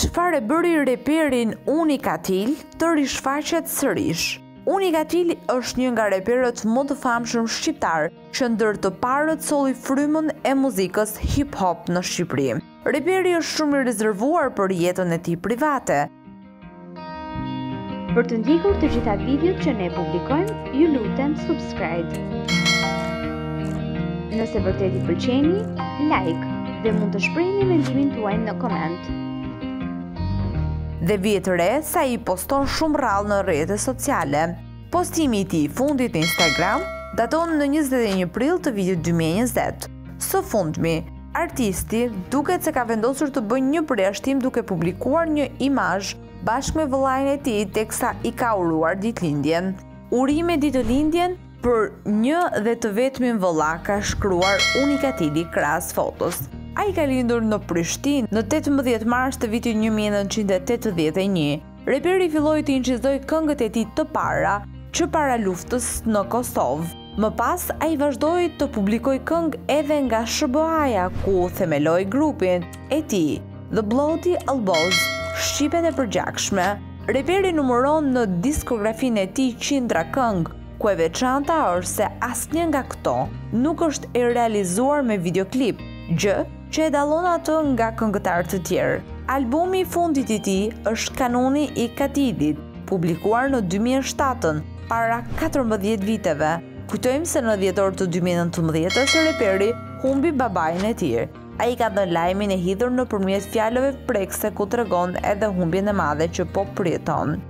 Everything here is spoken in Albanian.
Çfarë e bëri reperin Unikatil të rishfaqet sërish? Unikatil është një nga reperët më të famshëm shqiptarë që ndër të parët solli frymën e muzikës hip-hop në Shqipëri. Reperi është shumë i rezervuar për jetën e tij private. Për të ndjekur të gjitha videot që ne publikojmë, ju lutem subscribe. Nëse vërtet i pëlqeni, like dhe mund të shprehni mendimin tuaj në koment. Dhe vihet re se ai poston shumë rrallë në rrjete sociale. Postimi i tij i fundit në Instagram daton në 21 prill të vitit 2020. Së fundmi, artisti duket se ka vendosur të bëjë një përjashtim duke publikuar një imazh bashkë me vëllain e tij teksa i ka uruar ditëlindjen. Urime ditëlindjen për një dhe të vetmin vëlla, ka shkruar Unikatili krahas fotos. Ai ka lindur në Prishtinë në tetëmbëdhjetë mars të vitit një mijë e nëntëqind e tetëdhjetë e një. Reperi filloi të inçizojë këngët e tij të para që para luftës në Kosovë. Më pas, ai vazhdoi të publikojë këngë edhe nga SHBA-ja, ku themeloi grupin e tij, The Bloody Alboz, Shqipet e Përgjakshme. Reperi numëron në diskografinë e tij qindra këngë, ku e veçanta është se asnjë nga këto nuk është e realizuar me videoklip, gjë që e dallon atë nga këngëtarë të tjerë. Albumi i fundit i tij është Kanuni i Katilit, publikuar në dy mijë e shtatë, para katërmbëdhjetë viteve. Kujtojmë se në dhjetor të dy mijë e nëntëmbëdhjetës reperi humbi babain e tij. Ai ka dhënë lajmin e hidhur nëpërmjet fjalëve prekëse ku tregon edhe humbjen e madhe që po përjeton.